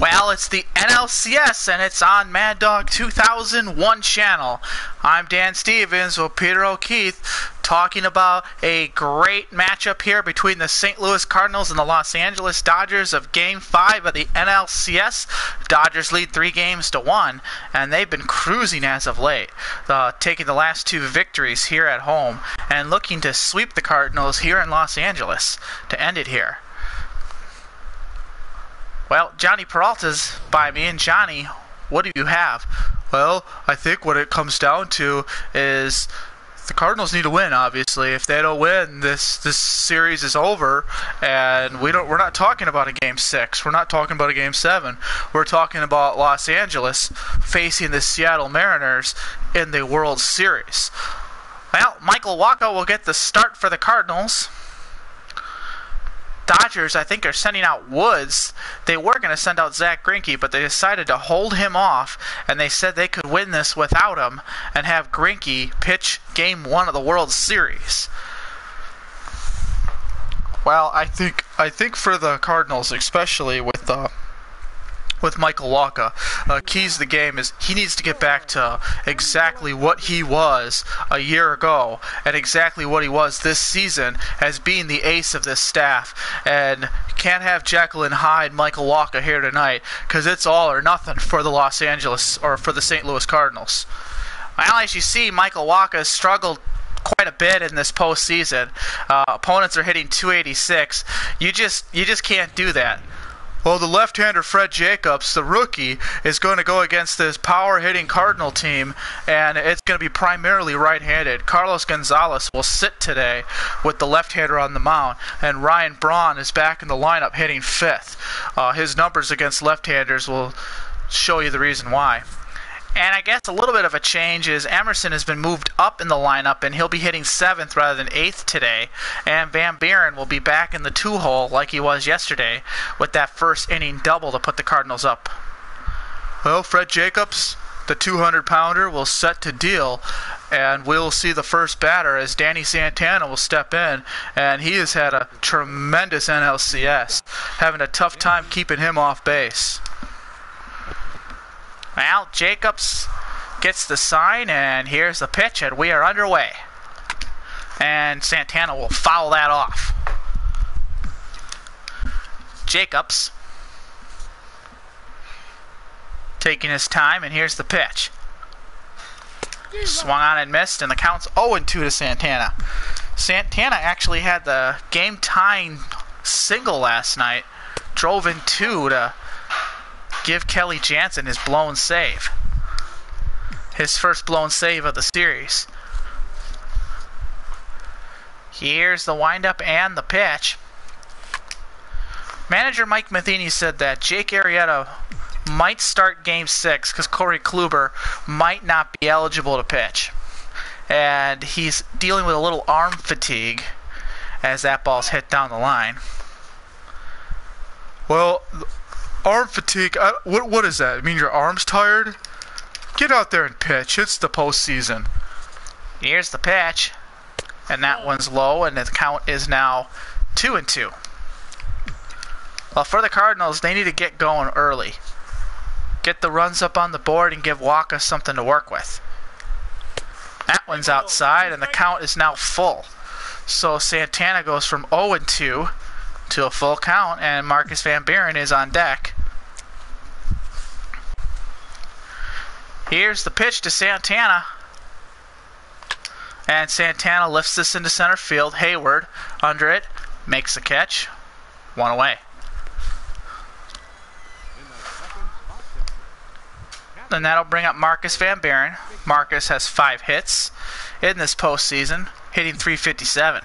Well, it's the NLCS and it's on Mad Dog 2001 channel. I'm Dan Stevens with Peter O'Keefe talking about a great matchup here between the St. Louis Cardinals and the Los Angeles Dodgers of Game 5 of the NLCS. Dodgers lead three games to one, and they've been cruising as of late, uh, taking the last two victories here at home and looking to sweep the Cardinals here in Los Angeles to end it here. Well, Johnny Peralta's by me, and Johnny, what do you have? Well, I think what it comes down to is the Cardinals need to win. Obviously, if they don't win, this this series is over, and we don't. We're not talking about a game six. We're not talking about a game seven. We're talking about Los Angeles facing the Seattle Mariners in the World Series. Well, Michael Wacha will get the start for the Cardinals. Dodgers, I think, are sending out Woods. They were going to send out Zack Greinke, but they decided to hold him off, and they said they could win this without him and have Greinke pitch Game One of the World Series. Well, I think I think for the Cardinals, especially with the with Michael Wacha. Uh, keys the game is he needs to get back to exactly what he was a year ago and exactly what he was this season as being the ace of this staff. And can't have and Hyde Michael Wacha here tonight because it's all or nothing for the Los Angeles or for the St. Louis Cardinals. Well, as you see, Michael Wacha has struggled quite a bit in this postseason. Uh, opponents are hitting 286. You just you just can't do that. Well, the left-hander Fred Jacobs, the rookie, is going to go against this power-hitting Cardinal team, and it's going to be primarily right-handed. Carlos Gonzalez will sit today with the left-hander on the mound, and Ryan Braun is back in the lineup hitting fifth. Uh, his numbers against left-handers will show you the reason why. And I guess a little bit of a change is Emerson has been moved up in the lineup, and he'll be hitting seventh rather than eighth today. And Van Buren will be back in the two hole like he was yesterday with that first inning double to put the Cardinals up. Well, Fred Jacobs, the 200 pounder, will set to deal, and we'll see the first batter as Danny Santana will step in, and he has had a tremendous NLCS, having a tough time keeping him off base. Well, Jacobs gets the sign, and here's the pitch, and we are underway. And Santana will foul that off. Jacobs taking his time, and here's the pitch. Swung on and missed, and the count's 0 2 to Santana. Santana actually had the game tying single last night, drove in two to give Kenley Jansen his blown save. His first blown save of the series. Here's the windup and the pitch. Manager Mike Matheny said that Jake Arrieta might start game six because Corey Kluber might not be eligible to pitch. And he's dealing with a little arm fatigue as that ball's hit down the line. Well, Arm fatigue. I, what what is that? I mean your arm's tired? Get out there and pitch. It's the postseason. Here's the pitch, and that one's low, and the count is now two and two. Well, for the Cardinals, they need to get going early. Get the runs up on the board and give Wacha something to work with. That one's outside, and the count is now full. So Santana goes from 0 and 2 to a full count, and Marcus Van Buren is on deck. Here's the pitch to Santana. And Santana lifts this into center field. Heyward under it, makes the catch. One away. And that'll bring up Marcus Van Buren. Marcus has five hits in this postseason, hitting 357.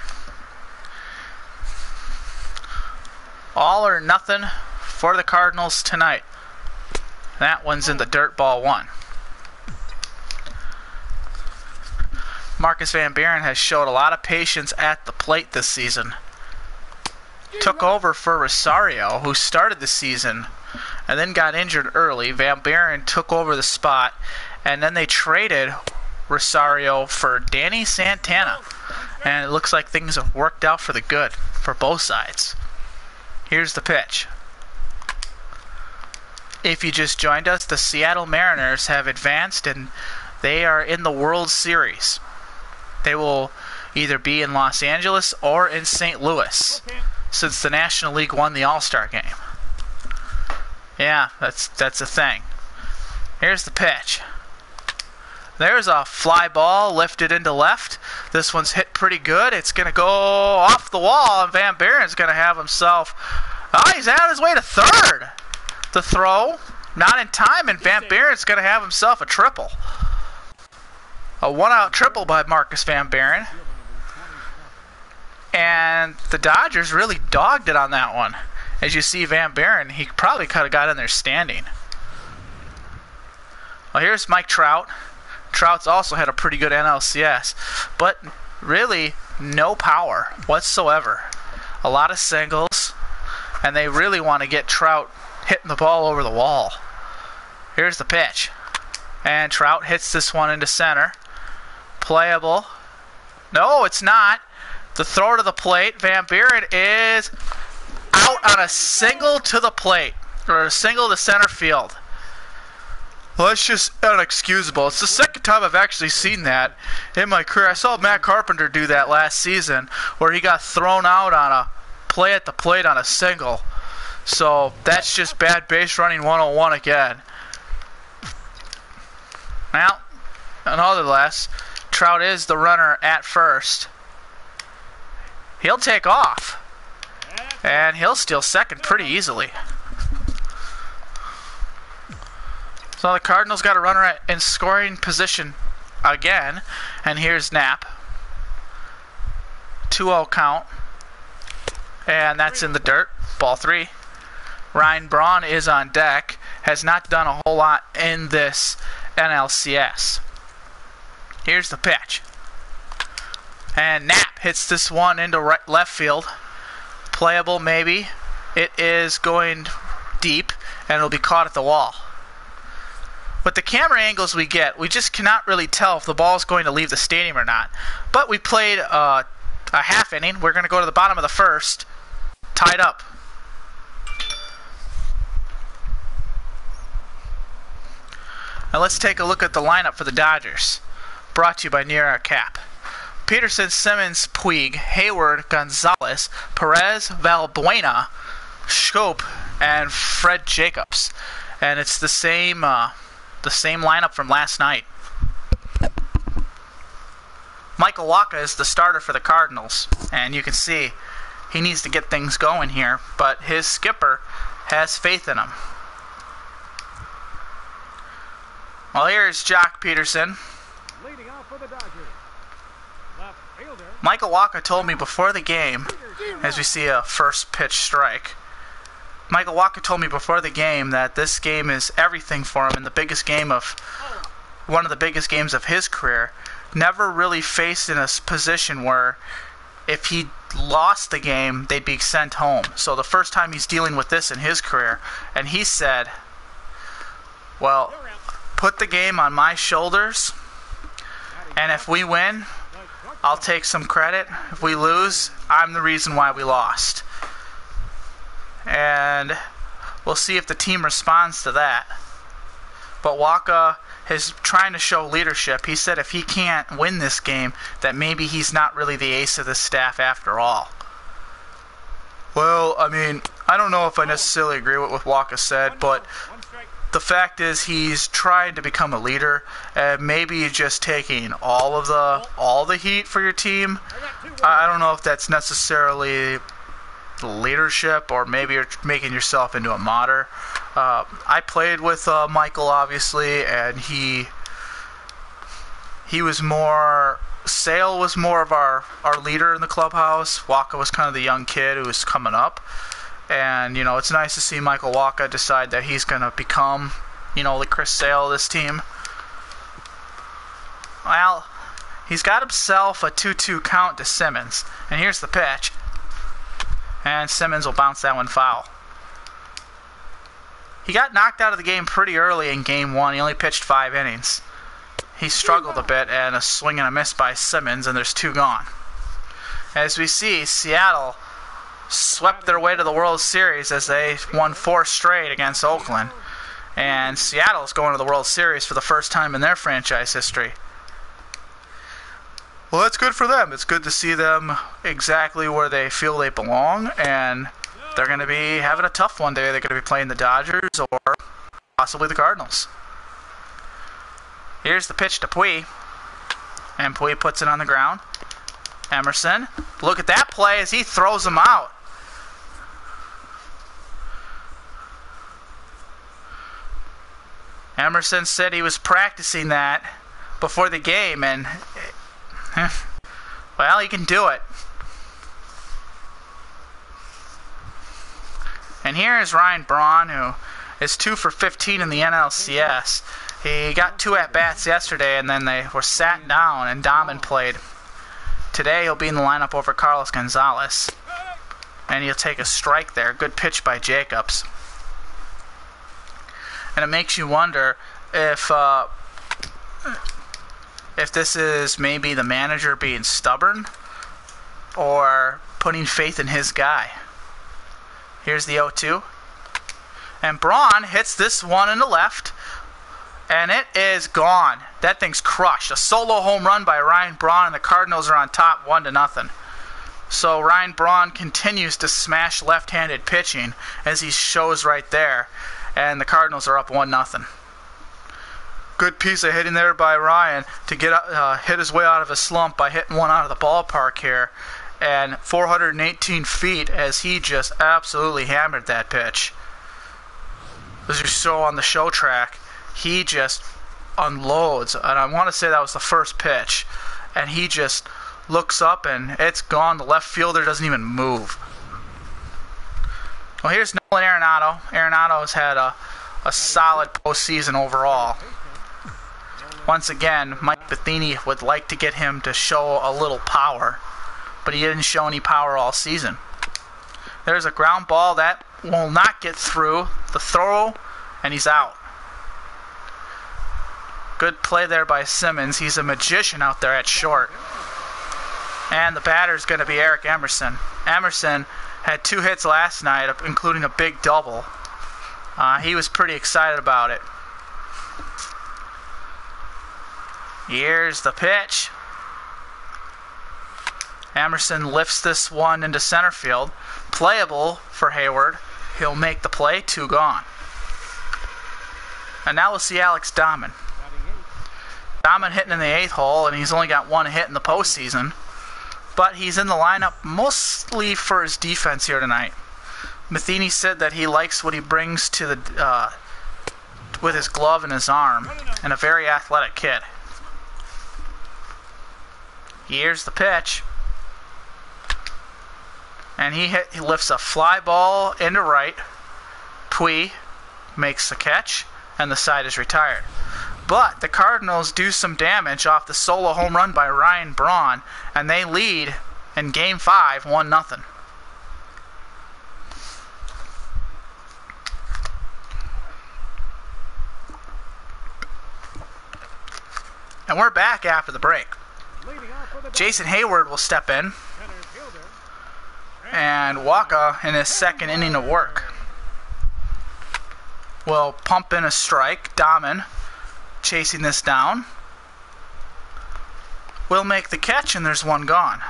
All or nothing for the Cardinals tonight. That one's in the dirt ball one. Marcus Van Buren has showed a lot of patience at the plate this season. Took over for Rosario, who started the season and then got injured early. Van Buren took over the spot, and then they traded Rosario for Danny Santana. And it looks like things have worked out for the good for both sides. Here's the pitch. if you just joined us, the Seattle Mariners have advanced and they are in the World Series. They will either be in Los Angeles or in St. Louis since the National League won the All-Star game. Yeah, that's that's a thing. Here's the pitch. There's a fly ball lifted into left. This one's hit pretty good. It's going to go off the wall, and Van Buren's going to have himself. Oh, he's on his way to third. The throw, not in time, and Van Buren's going to have himself a triple. A one out triple by Marcus Van Buren. And the Dodgers really dogged it on that one. As you see, Van Buren, he probably could have got in there standing. Well, here's Mike Trout. Trout's also had a pretty good NLCS, but really no power whatsoever. A lot of singles, and they really want to get Trout hitting the ball over the wall. Here's the pitch. And Trout hits this one into center. Playable. No, it's not. The throw to the plate. Van Buren is out on a single to the plate, or a single to center field. Well, that's just unexcusable. It's the second time I've actually seen that in my career. I saw Matt Carpenter do that last season, where he got thrown out on a play at the plate on a single. So that's just bad base running 101 again. Well, nonetheless, Trout is the runner at first. He'll take off. And he'll steal second pretty easily. So the Cardinals got a runner in scoring position again. And here's Knapp. 2 0 count. And that's in the dirt. Ball three. Ryan Braun is on deck. Has not done a whole lot in this NLCS. Here's the pitch. And Knapp hits this one into right, left field. Playable, maybe. It is going deep, and it'll be caught at the wall. With the camera angles we get, we just cannot really tell if the ball is going to leave the stadium or not. But we played uh, a half inning. We're going to go to the bottom of the first, tied up. Now let's take a look at the lineup for the Dodgers. Brought to you by Near Our Cap. Pederson, Simmons, Puig, Heyward, Gonzalez, Perez, Valbuena, Schoop, and Fred Jacobs. And it's the same uh, the same lineup from last night. Michael Wacha is the starter for the Cardinals, and you can see he needs to get things going here, but his skipper has faith in him. Well, here's Joc Pederson. Michael Wacha told me before the game, as we see a first pitch strike, Michael Wacha told me before the game that this game is everything for him and the biggest game of one of the biggest games of his career. Never really faced in a position where if he lost the game, they'd be sent home. So the first time he's dealing with this in his career, and he said, "Well, put the game on my shoulders, and if we win, I'll take some credit. If we lose, I'm the reason why we lost." And we'll see if the team responds to that. But Wacha is trying to show leadership. He said if he can't win this game, that maybe he's not really the ace of the staff after all. Well, I mean, I don't know if I necessarily agree with what Wacha said, but the fact is he's trying to become a leader and maybe just taking all of the all the heat for your team. I don't know if that's necessarily leadership, or maybe you're making yourself into a modder. Uh, I played with uh, Michael, obviously, and he he was more. Sale was more of our, our leader in the clubhouse. Wacha was kind of the young kid who was coming up. And, you know, it's nice to see Michael Wacha decide that he's going to become, you know, the Chris Sale of this team. Well, he's got himself a 2 2 count to Simmons. And here's the pitch. And Simmons will bounce that one foul. He got knocked out of the game pretty early in game one. He only pitched five innings. He struggled a bit, and a swing and a miss by Simmons, and there's two gone. As we see, Seattle swept their way to the World Series as they won four straight against Oakland. And Seattle's going to the World Series for the first time in their franchise history. Well, that's good for them. It's good to see them exactly where they feel they belong, and they're going to be having a tough one day. They're going to be playing the Dodgers or possibly the Cardinals. Here's the pitch to Puig, and Puig puts it on the ground. Emerson, look at that play as he throws him out. Emerson said he was practicing that before the game, and well, he can do it. And here is Ryan Braun, who is 2 for 15 in the NLCS. He got two at bats yesterday, and then they were sat down, and Dahmen played. Today, he'll be in the lineup over Carlos Gonzalez. And he'll take a strike there. Good pitch by Jacobs. And it makes you wonder if. Uh, if this is maybe the manager being stubborn or putting faith in his guy. Here's the 0 2. And Braun hits this one in the left, and it is gone. That thing's crushed. A solo home run by Ryan Braun, and the Cardinals are on top 1 to nothing. So Ryan Braun continues to smash left handed pitching as he shows right there, and the Cardinals are up 1 nothing good piece of hitting there by Ryan to get uh, hit his way out of a slump by hitting one out of the ballpark here, and 418 feet as he just absolutely hammered that pitch. As you saw on the show track, he just unloads, and I want to say that was the first pitch, and he just looks up and it's gone. The left fielder doesn't even move. Well, here's Nolan Arenado. Arenado has had a, a solid postseason overall. Once again, Mike Matheny would like to get him to show a little power, but he didn't show any power all season. There's a ground ball that will not get through the throw, and he's out. Good play there by Simmons. He's a magician out there at short. And the batter is going to be Eric Emerson. Emerson had two hits last night, including a big double. Uh, he was pretty excited about it. Here's the pitch. Emerson lifts this one into center field. Playable for Heyward. He'll make the play. Two gone. And now we'll see Alex Dahmen. Dahmen hitting in the eighth hole, and he's only got one hit in the postseason. But he's in the lineup mostly for his defense here tonight. Matheny said that he likes what he brings to the uh, with his glove and his arm, and a very athletic kid. Here's the pitch. And he, hit, he lifts a fly ball into right. Puig makes the catch, and the side is retired. But the Cardinals do some damage off the solo home run by Ryan Braun, and they lead in Game 5 1 0. And we're back after the break. Jason Heyward will step in. And Wacha, in his second inning of work, will pump in a strike. Dahmen, chasing this down, will make the catch, and there's one gone.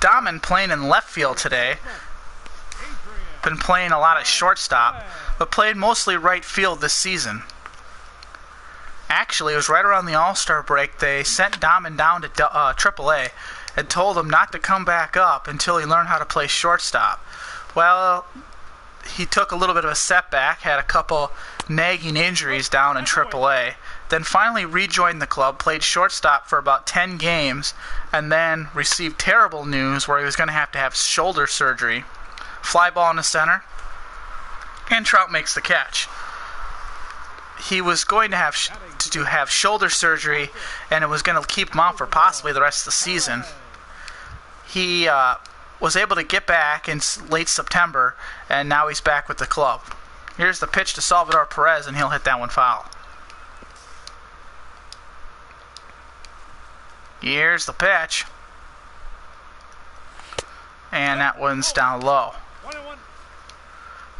Dahmen playing in left field today. Been playing a lot of shortstop, but played mostly right field this season actually, it was right around the All Star break. They sent Diamond down to uh, AAA and told him not to come back up until he learned how to play shortstop. Well, he took a little bit of a setback, had a couple nagging injuries down in AAA, then finally rejoined the club, played shortstop for about 10 games, and then received terrible news where he was going to have to have shoulder surgery. Fly ball in the center, and Trout makes the catch he was going to have sh- to have shoulder surgery, and it was going to keep him out for possibly the rest of the season. He uh, was able to get back in late September, and now he's back with the club. Here's the pitch to Salvador Perez, and he'll hit that one foul. Here's the pitch. And that one's down low.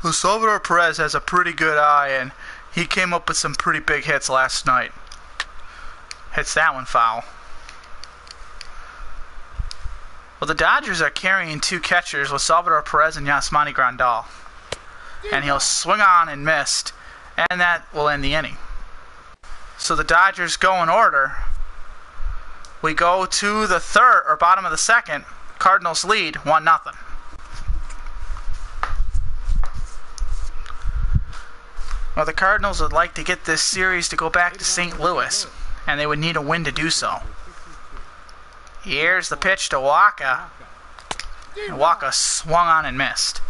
Well, Salvador Perez has a pretty good eye, and he came up with some pretty big hits last night. Hits that one foul. Well, the Dodgers are carrying two catchers with Salvador Perez and Yasmani Grandal. And he'll swing on and missed, and that will end the inning. So the Dodgers go in order. We go to the third or bottom of the second. Cardinals lead one nothing. Well, the Cardinals would like to get this series to go back to St. Louis, and they would need a win to do so. Here's the pitch to Wacha. And Wacha swung on and missed.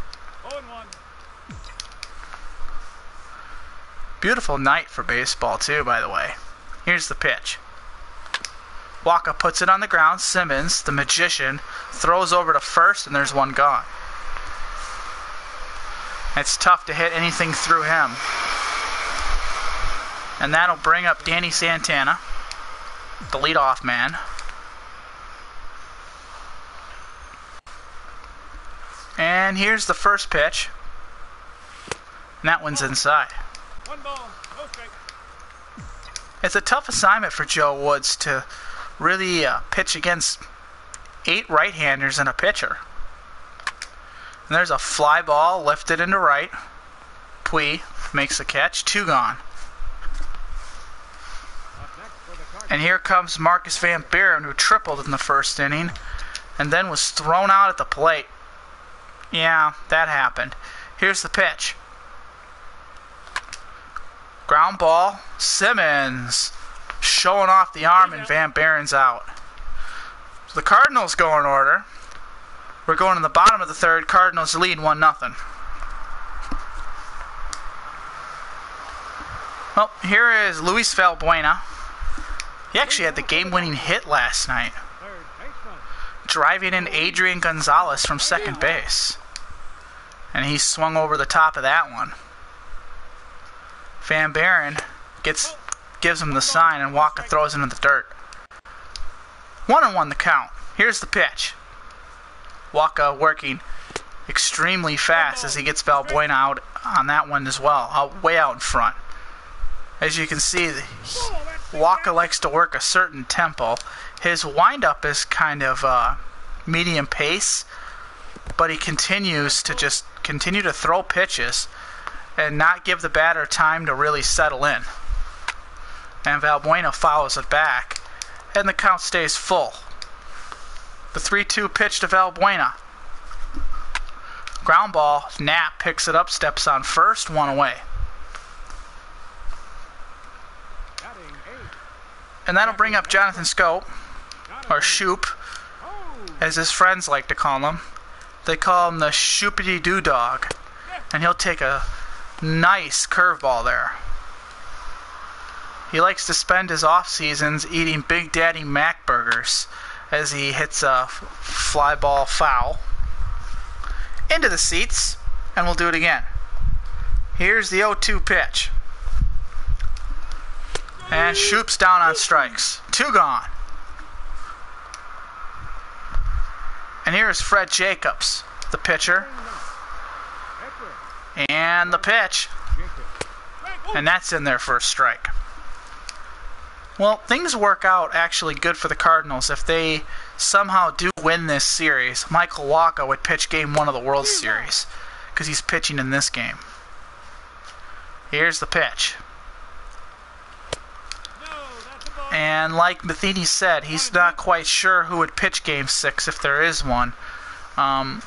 Beautiful night for baseball, too, by the way. Here's the pitch. Wacha puts it on the ground. Simmons, the magician, throws over to first, and there's one gone. It's tough to hit anything through him. And that'll bring up Danny Santana, the leadoff man. And here's the first pitch. And that one's inside. One ball, no strike. It's a tough assignment for Joe Woods to really uh, pitch against eight right-handers and a pitcher. And there's a fly ball lifted into right. Puig makes the catch. Two gone. And here comes Marcus Van Buren, who tripled in the first inning and then was thrown out at the plate. Yeah, that happened. Here's the pitch. Ground ball. Simmons showing off the arm, and Van Buren's out. So the Cardinals go in order. We're going in the bottom of the third. Cardinals lead 1 nothing. Well, here is Luis Valbuena. He actually had the game winning hit last night, driving in Adrian Gonzalez from second base. And he swung over the top of that one. Van Buren gets gives him the sign, and Wacha throws into the dirt. One and one the count. Here's the pitch. Wacha working extremely fast as he gets Valbuena out on that one as well, out, way out in front. As you can see, Wacha likes to work a certain tempo. His windup is kind of uh, medium pace, but he continues to just continue to throw pitches and not give the batter time to really settle in. And Valbuena follows it back, and the count stays full. The 3 2 pitch to Valbuena. Ground ball, Knapp picks it up, steps on first, one away. And that'll bring up Jonathan Scope, or Shoop, as his friends like to call him. They call him the Shoopity Doo Dog. And he'll take a nice curveball there. He likes to spend his off seasons eating Big Daddy Mac burgers as he hits a fly ball foul into the seats, and we'll do it again. Here's the 0 2 pitch. And Shoop's down on strikes. Two gone. And here's Fred Jacobs, the pitcher. And the pitch. And that's in there for a strike. Well, things work out actually good for the Cardinals if they somehow do win this series. Michael Wacha would pitch game one of the World Series because he's pitching in this game. Here's the pitch. And like Matheny said, he's not quite sure who would pitch Game 6 if there is one. Um,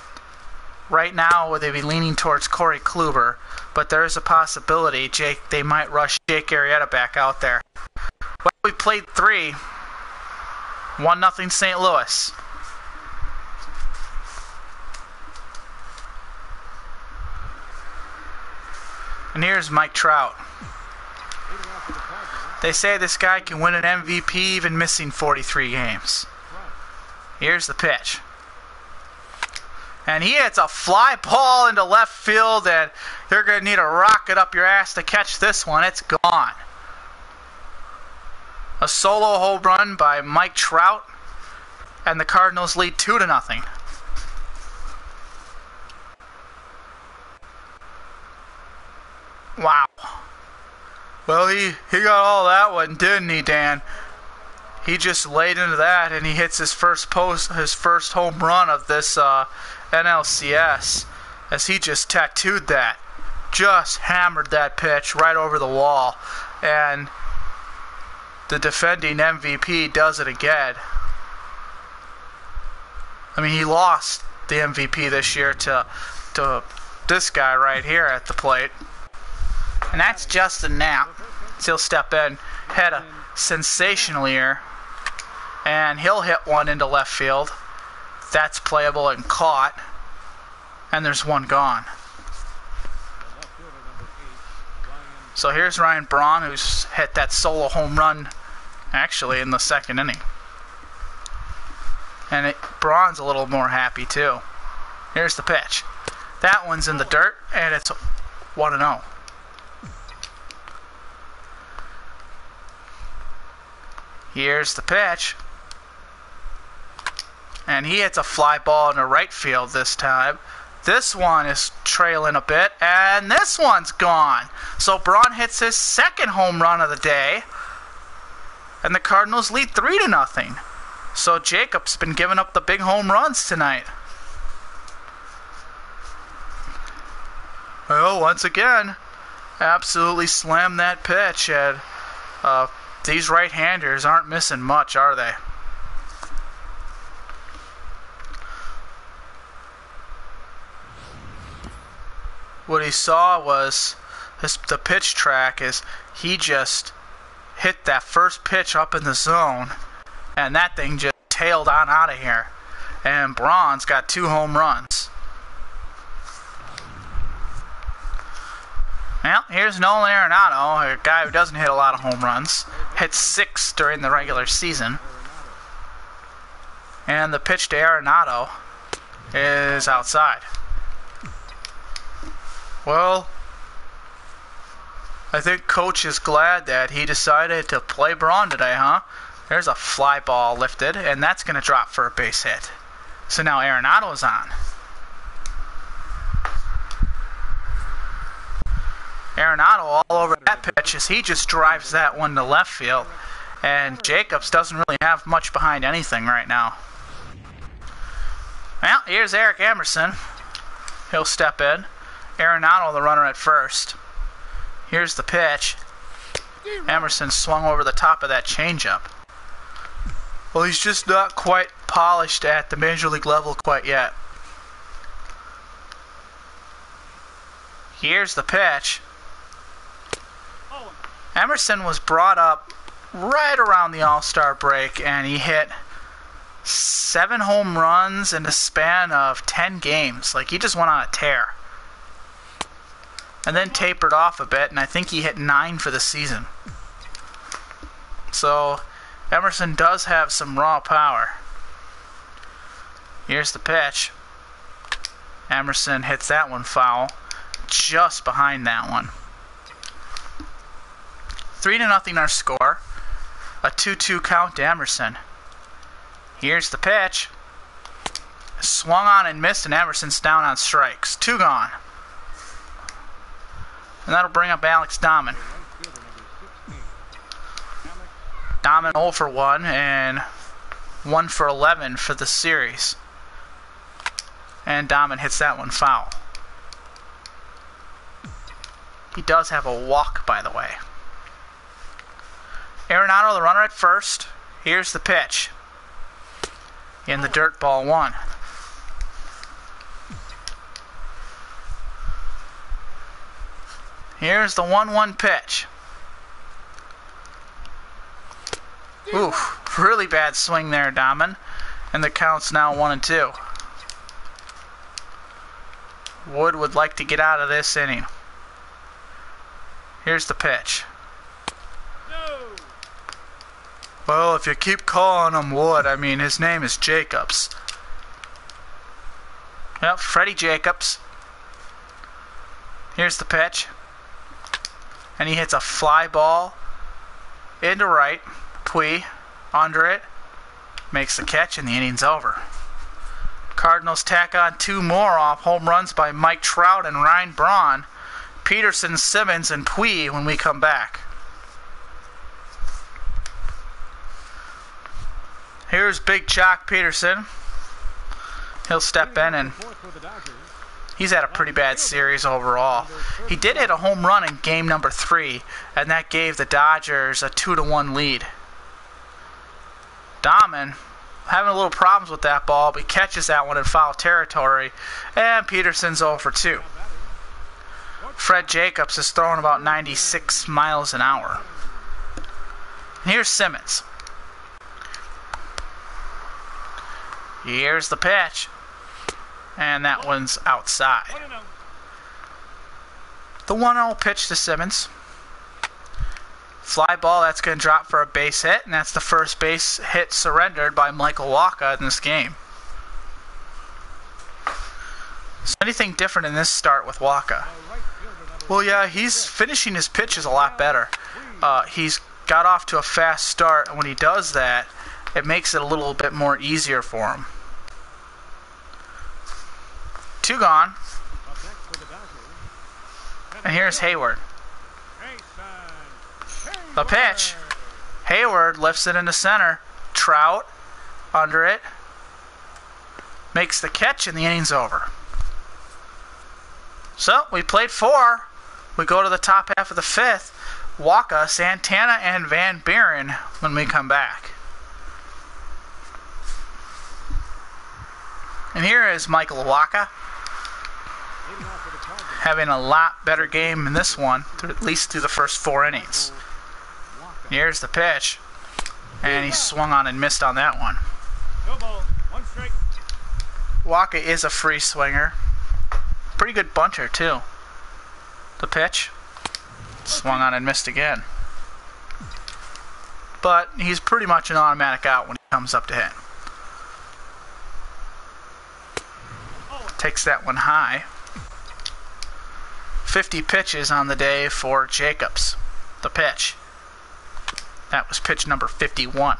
right now, would they be leaning towards Corey Kluber? But there is a possibility Jake they might rush Jake Arrieta back out there. Well, we played three. One nothing St. Louis. And here's Mike Trout. They say this guy can win an MVP even missing 43 games. Here's the pitch. And he hits a fly ball into left field, and you're going to need a rocket up your ass to catch this one. It's gone. A solo home run by Mike Trout, and the Cardinals lead 2 to nothing. Well, he, he got all that one, didn't he, Dan? He just laid into that, and he hits his first post, his first home run of this uh, NLCS, as he just tattooed that, just hammered that pitch right over the wall, and the defending MVP does it again. I mean, he lost the MVP this year to to this guy right here at the plate. And that's Justin Knapp. So he'll step in, had a sensational year, and he'll hit one into left field. That's playable and caught, and there's one gone. So here's Ryan Braun, who's hit that solo home run, actually, in the second inning. And it, Braun's a little more happy, too. Here's the pitch. That one's in the dirt, and it's 1 0. Here's the pitch. And he hits a fly ball in the right field this time. This one is trailing a bit, and this one's gone. So Braun hits his second home run of the day, and the Cardinals lead three to nothing. So Jacob's been giving up the big home runs tonight. Well, once again, absolutely slammed that pitch, and uh, these right-handers aren't missing much, are they? What he saw was the pitch track is he just hit that first pitch up in the zone, and that thing just tailed on out of here. And Braun's got two home runs. Well, here's Nolan Arenado, a guy who doesn't hit a lot of home runs. Hit six during the regular season. And the pitch to Arenado is outside. Well, I think coach is glad that he decided to play Braun today, huh? There's a fly ball lifted, and that's going to drop for a base hit. So now Arenado's on. Arenado all over that pitch as he just drives that one to left field. And Jacobs doesn't really have much behind anything right now. Well, here's Eric Emerson. He'll step in. Arenado, the runner at first. Here's the pitch. Emerson swung over the top of that changeup. Well, he's just not quite polished at the major league level quite yet. Here's the pitch. Emerson was brought up right around the All Star break, and he hit seven home runs in a span of 10 games. Like, he just went on a tear. And then tapered off a bit, and I think he hit nine for the season. So, Emerson does have some raw power. Here's the pitch. Emerson hits that one foul, just behind that one. 3 to nothing our score. A 2-2 count to Emerson. Here's the pitch. Swung on and missed, and Emerson's down on strikes. Two gone. And that'll bring up Alex Dahman. Dahman 0 for 1 and 1 for 11 for the series. And Dahman hits that one foul. He does have a walk, by the way. Arenado, the runner at first. Here's the pitch. In the dirt, ball one. Here's the 1 1 pitch. Oof, really bad swing there, Dahman. And the count's now 1 and 2. Wood would like to get out of this inning. Here's the pitch. Well, if you keep calling him Wood, I mean, his name is Jacobs. Yep, Freddie Jacobs. Here's the pitch. And he hits a fly ball into right. Puig under it. Makes the catch, and the inning's over. Cardinals tack on two more off home runs by Mike Trout and Ryan Braun. Pederson, Simmons, and Puig when we come back. Here's Big Joc Pederson. He'll step in and he's had a pretty bad series overall. He did hit a home run in game number three, and that gave the Dodgers a two to one lead. Dahman having a little problems with that ball, but he catches that one in foul territory, and Pederson's 0 for 2. Fred Jacobs is throwing about 96 miles an hour. And here's Simmons. Here's the pitch. And that one's outside. The 1 0 pitch to Simmons. Fly ball, that's going to drop for a base hit, and that's the first base hit surrendered by Michael Wacha in this game. So anything different in this start with Wacha? Well, yeah, he's finishing his pitches a lot better. Uh, he's got off to a fast start, and when he does that, it makes it a little bit more easier for him. Two gone. And here's Heyward. The pitch. Heyward lifts it into center. Trout under it. Makes the catch, and the inning's over. So, we played four. We go to the top half of the fifth. Wacha, Santana, and Van Buren when we come back. And here is Michael Wacha having a lot better game in this one, at least through the first four innings. Here's the pitch. And he swung on and missed on that one. Wacha is a free swinger. Pretty good bunter, too. The pitch. Swung on and missed again. But he's pretty much an automatic out when he comes up to hit. Takes that one high. 50 pitches on the day for Jacobs. The pitch. That was pitch number 51.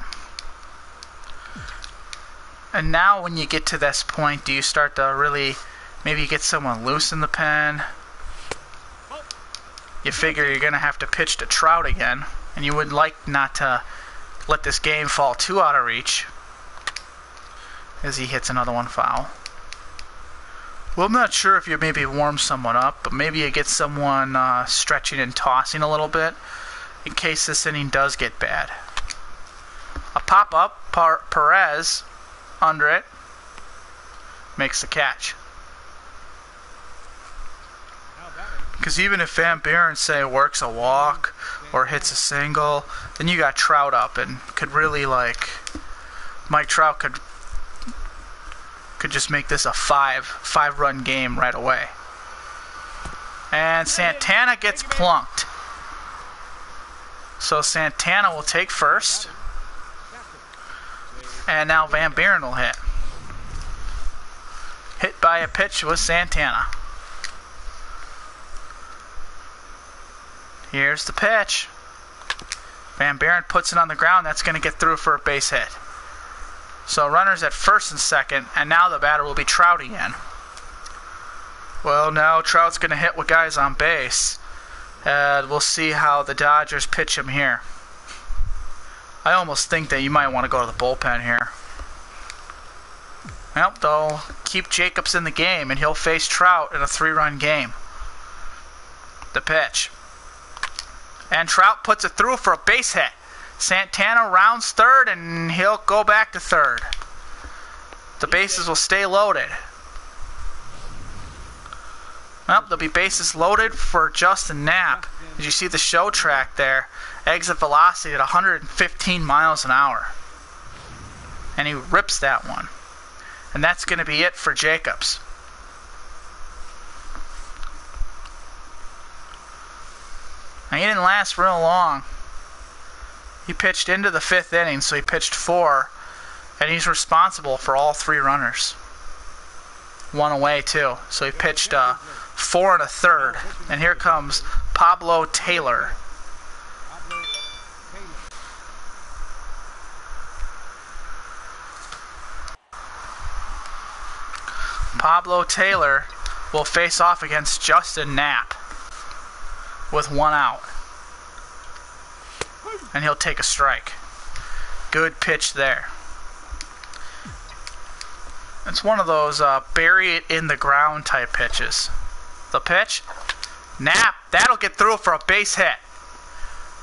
And now, when you get to this point, do you start to really maybe get someone loose in the pen? You figure you're going to have to pitch to Trout again, and you would like not to let this game fall too out of reach as he hits another one foul. Well, I'm not sure if you maybe warm someone up, but maybe you get someone uh, stretching and tossing a little bit in case this inning does get bad. A pop up, Perez under it makes the catch. Because even if Van Buren, say, works a walk or hits a single, then you got Trout up and could really, like, Mike Trout could could just make this a five five run game right away. And Santana gets plunked. So Santana will take first. And now Van Buren will hit. Hit by a pitch with Santana. Here's the pitch. Van Buren puts it on the ground. That's going to get through for a base hit. So runners at first and second, and now the batter will be Trout again. Well, now Trout's going to hit with guys on base. And we'll see how the Dodgers pitch him here. I almost think that you might want to go to the bullpen here. Well, they'll keep Jacobs in the game, and he'll face Trout in a three run game. The pitch. And Trout puts it through for a base hit. Santana rounds third, and he'll go back to third. The bases will stay loaded. Well, there'll be bases loaded for Justin Knapp. As you see the show track there, exit velocity at 115 miles an hour. And he rips that one. And that's going to be it for Jacobs. Now, he didn't last real long. He pitched into the fifth inning, so he pitched four, and he's responsible for all three runners. One away, too. So he pitched uh, four and a third. And here comes Pablo Taylor. Pablo Taylor will face off against Justin Knapp with one out. And he'll take a strike. Good pitch there. It's one of those uh, bury it in the ground type pitches. The pitch, Knapp, that'll get through for a base hit.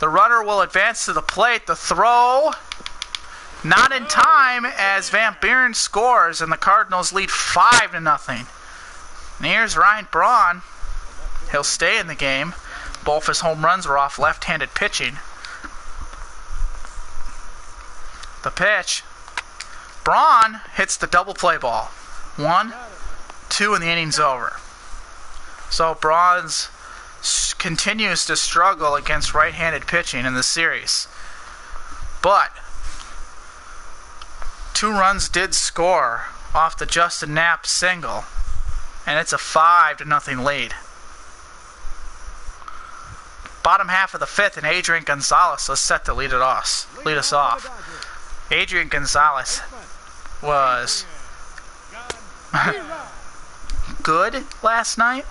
The runner will advance to the plate. The throw, not in time as Van Buren scores and the Cardinals lead 5 to nothing. And here's Ryan Braun. He'll stay in the game. Both his home runs were off left handed pitching. The pitch. Braun hits the double play ball. One, two, and the inning's over. So Braun's continues to struggle against right handed pitching in the series. But two runs did score off the Justin Knapp single, and it's a five to nothing lead. Bottom half of the fifth, and Adrian Gonzalez is set to lead it off. Lead us off. Adrian Gonzalez was good last night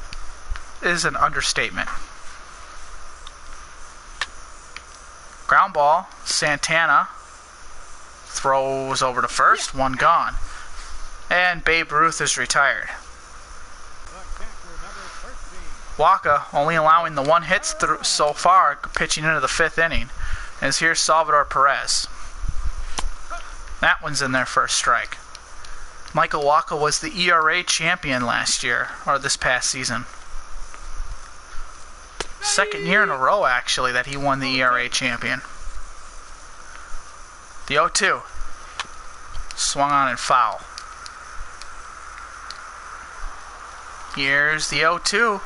is an understatement. Ground ball, Santana throws over to first, one gone. And Babe Ruth is retired. Wacha only allowing the one hit through so far, pitching into the fifth inning. Is here Salvador Perez. That one's in their first strike. Michael Wacha was the ERA champion last year, or this past season. Second year in a row, actually, that he won the ERA champion. The 0 2. Swung on and foul. Here's the 0 2.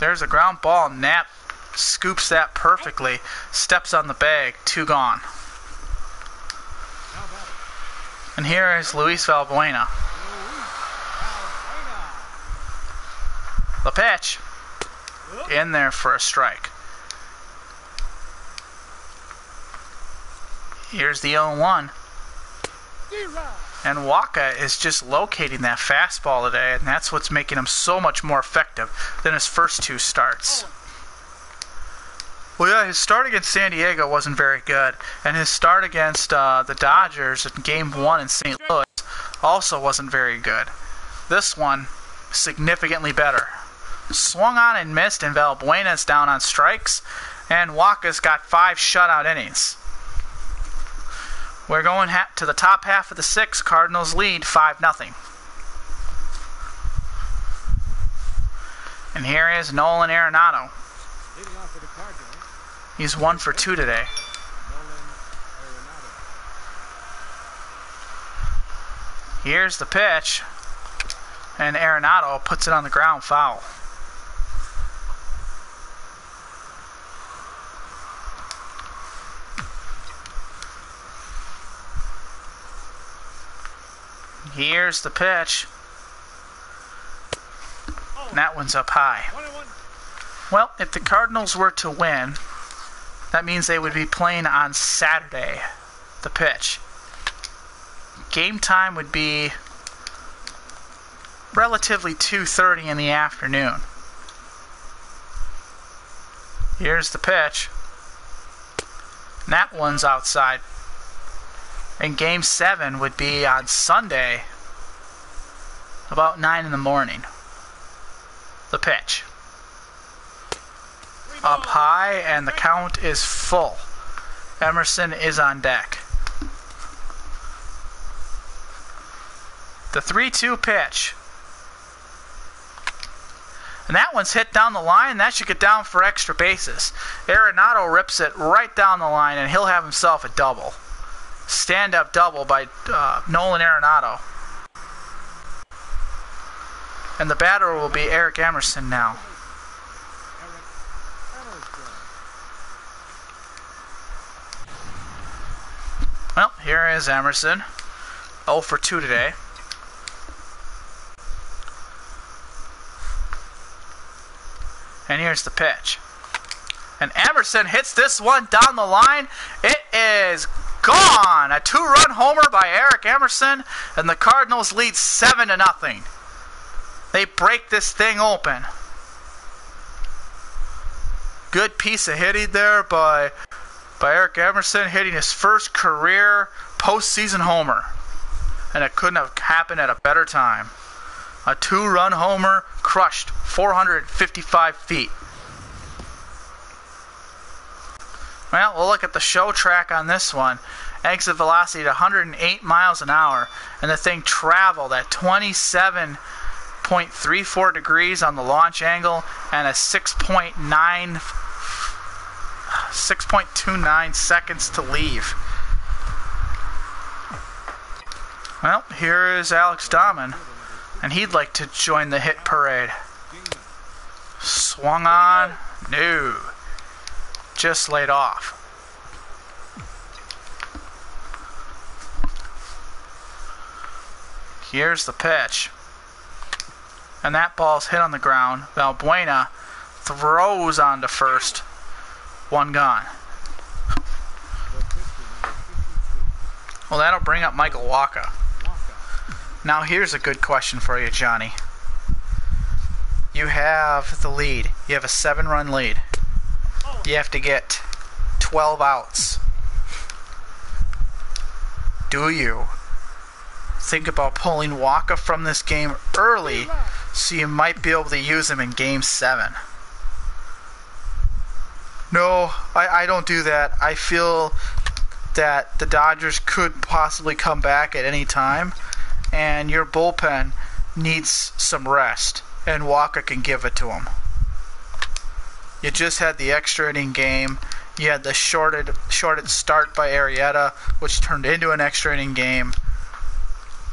There's a ground ball. Knapp scoops that perfectly. Steps on the bag. Two gone. And here is Luis Valbuena. The pitch. In there for a strike. Here's the 0 1. And Wacha is just locating that fastball today, and that's what's making him so much more effective than his first two starts. Well, yeah, his start against San Diego wasn't very good, and his start against uh, the Dodgers in Game One in St. Louis also wasn't very good. This one significantly better. Swung on and missed, and Valbuena's down on strikes, and Wacha's got five shutout innings. We're going ha- to the top half of the sixth. Cardinals lead 5 0. And here is Nolan Arenado. He's one for two today. Here's the pitch. And Arenado puts it on the ground foul. Here's the pitch. And that one's up high. Well, if the Cardinals were to win, that means they would be playing on Saturday, the pitch. Game time would be relatively 2:30 in the afternoon. Here's the pitch. And that one's outside. And game 7 would be on Sunday about 9 in the morning. The pitch up high, and the count is full. Emerson is on deck. The 3 2 pitch. And that one's hit down the line. That should get down for extra bases. Arenado rips it right down the line, and he'll have himself a double. Stand up double by uh, Nolan Arenado. And the batter will be Eric Emerson now. Well, here is Emerson. 0 for 2 today. And here's the pitch. And Emerson hits this one down the line. It is gone. A two-run homer by Eric Emerson, and the Cardinals lead seven to nothing. They break this thing open. Good piece of hitting there by by Eric Emerson hitting his first career postseason homer. and it couldn't have happened at a better time. A two run homer crushed 455 feet. Well, we'll look at the show track on this one. Exit velocity at 108 miles an hour, and the thing traveled at 27.34 degrees on the launch angle and a 6.9 6.29 seconds to leave. Well, here is Alex Dahman, and he'd like to join the hit parade. Swung on, no, just laid off. Here's the pitch. And that ball's hit on the ground. Valbuena throws on to first. One gone. Well, that'll bring up Michael Wacha. Now, here's a good question for you, Johnny. You have the lead. You have a seven run lead. You have to get 12 outs. Do you think about pulling Wacha from this game early so you might be able to use him in game seven? No, I, I don't do that. I feel that the Dodgers could possibly come back at any time, and your bullpen needs some rest, and Wacha can give it to them. You just had the extra inning game. You had the shorted shorted start by Arrieta, which turned into an extra inning game.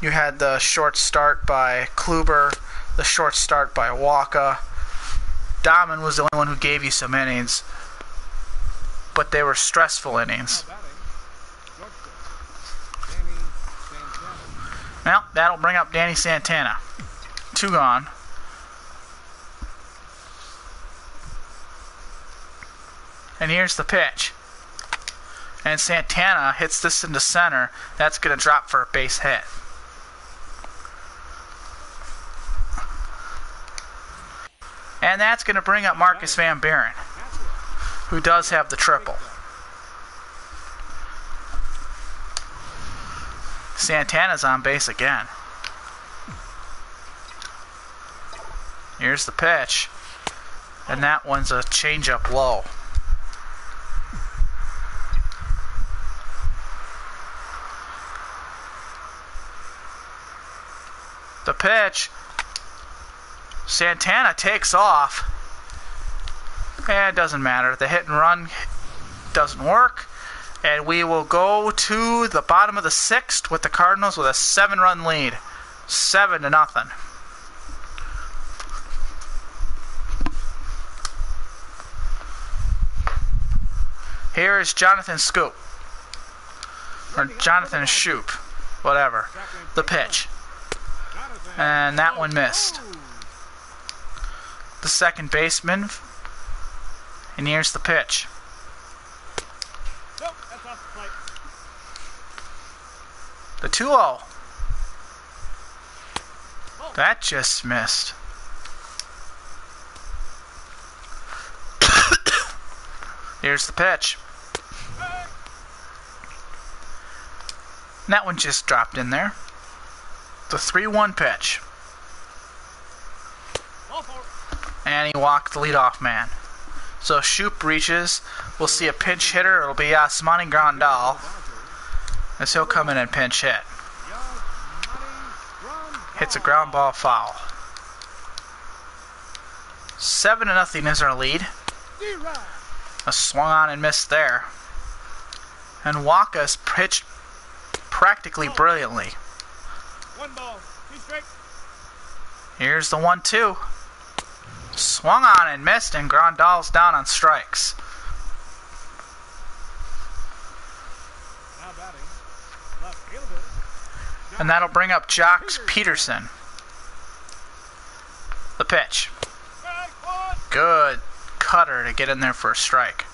You had the short start by Kluber, the short start by Wacha. Dahman was the only one who gave you some innings, but they were stressful innings. Well, that'll bring up Danny Santana. Two gone. And here's the pitch. And Santana hits this into center. That's going to drop for a base hit. And that's going to bring up Marcus Van Buren, who does have the triple. Santana's on base again. Here's the pitch. And that one's a changeup low. The pitch. Santana takes off. And it doesn't matter. The hit and run doesn't work. And we will go to the bottom of the sixth with the Cardinals with a seven run lead. Seven to nothing. Here is Jonathan Schoop. Or Jonathan Shoop. Whatever. The pitch. And that one missed. The second baseman. And here's the pitch. The 2 0. That just missed. Here's the pitch. that one just dropped in there. The 3 1 pitch. And he walked the leadoff man. So Shoop reaches. We'll see a pinch hitter. It'll be uh, Yasmani Grandal. As he'll come in and pinch hit. Hits a ground ball foul. Seven to nothing is our lead. A swung on and missed there. And Wacha's pitched practically brilliantly. Here's the one two. Swung on and missed, and Grandal's down on strikes. And that'll bring up Joc Pederson. The pitch. Good cutter to get in there for a strike.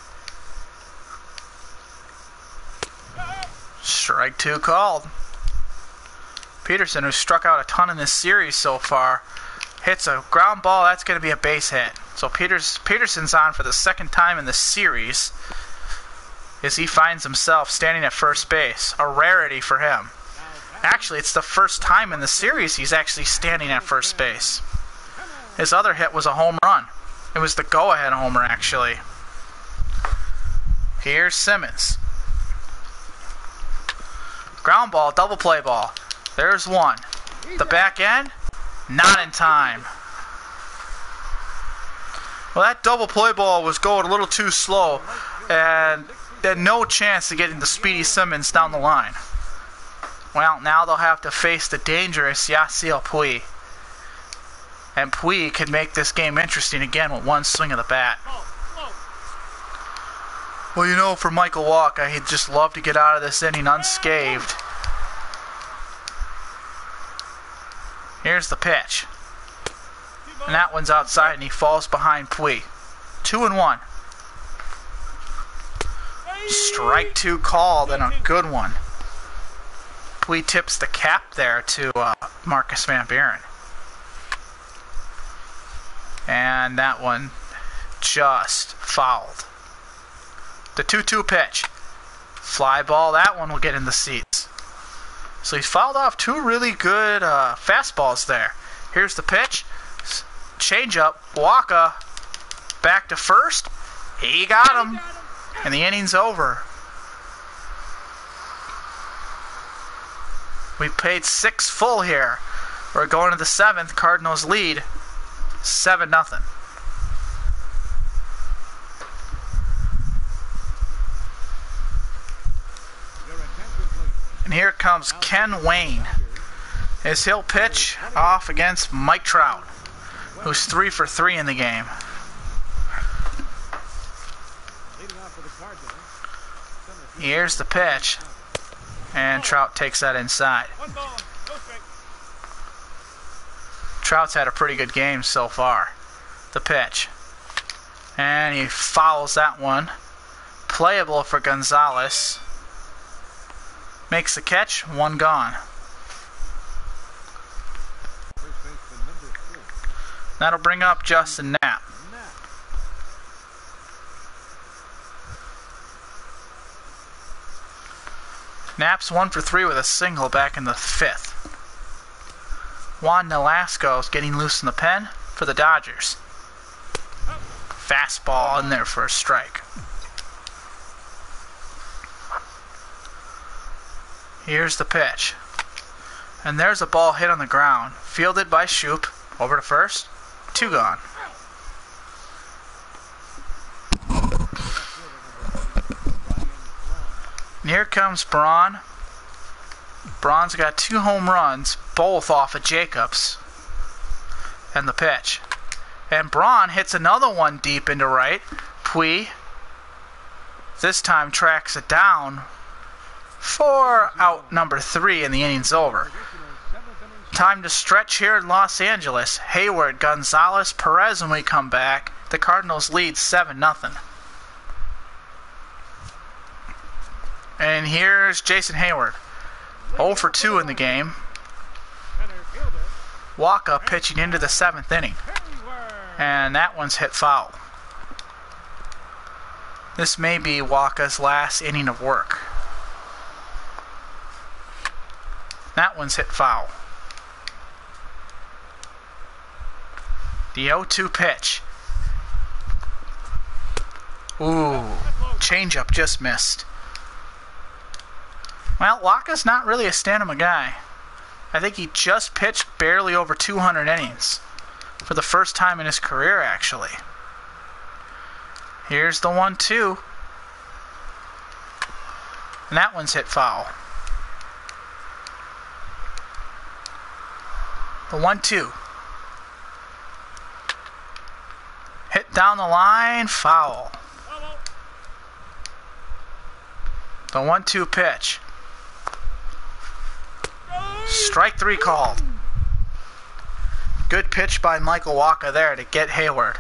Strike two called. Pederson, who struck out a ton in this series so far, hits a ground ball. That's going to be a base hit. So Peters Pederson's on for the second time in the series as he finds himself standing at first base. A rarity for him. Actually, it's the first time in the series he's actually standing at first base. His other hit was a home run. It was the go ahead homer, actually. Here's Simmons. Ground ball, double play ball. There's one. The back end, not in time. Well, that double play ball was going a little too slow, and had no chance of getting the speedy Simmons down the line. Well, now they'll have to face the dangerous Yasiel Puig. And Puig could make this game interesting again with one swing of the bat. Well, you know, for Michael Walk, he'd just love to get out of this inning unscathed. Here's the pitch. And that one's outside, and he falls behind Puig. Two and one. Strike two called, and a good one. Puig tips the cap there to uh, Marcus Van Buren. And that one just fouled. The 2 2 pitch. Fly ball, that one will get in the seats. So he's fouled off two really good uh, fastballs there. Here's the pitch. Change up. Wacha back to first. He got him. And the inning's over. We paid six full here. We're going to the seventh. Cardinals lead seven nothing. And here comes Ken Wayne. as he'll pitch off against Mike Trout, who's three for three in the game. Here's the pitch. And Trout takes that inside. Trout's had a pretty good game so far. The pitch. And he fouls that one. Playable for Gonzalez. Makes the catch, one gone. That'll bring up Justin Knapp. Knapp's one for three with a single back in the fifth. Juan Nolasco is getting loose in the pen for the Dodgers. Fastball in there for a strike. Here's the pitch. And there's a ball hit on the ground. Fielded by Shoop. Over to first. Two gone. And here comes Braun. Braun's got two home runs, both off of Jacobs. And the pitch. And Braun hits another one deep into right. Puig this time tracks it down for out number three, and the inning's over. Time to stretch here in Los Angeles. Heyward, Gonzalez, Perez when we come back. The Cardinals lead 7 0. And here's Jason Heyward. 0 for 2 in the game. Wacha pitching into the seventh inning. And that one's hit foul. This may be Wacha's last inning of work. That one's hit foul. The 0-2 pitch. Ooh, changeup just missed. Well, Wacha's not really a stand guy. I think he just pitched barely over 200 innings for the first time in his career, actually. Here's the 1 2. And that one's hit foul. The 1 2. Hit down the line, foul. The 1 2 pitch. Strike three called. Good pitch by Michael Wacha there to get Heyward.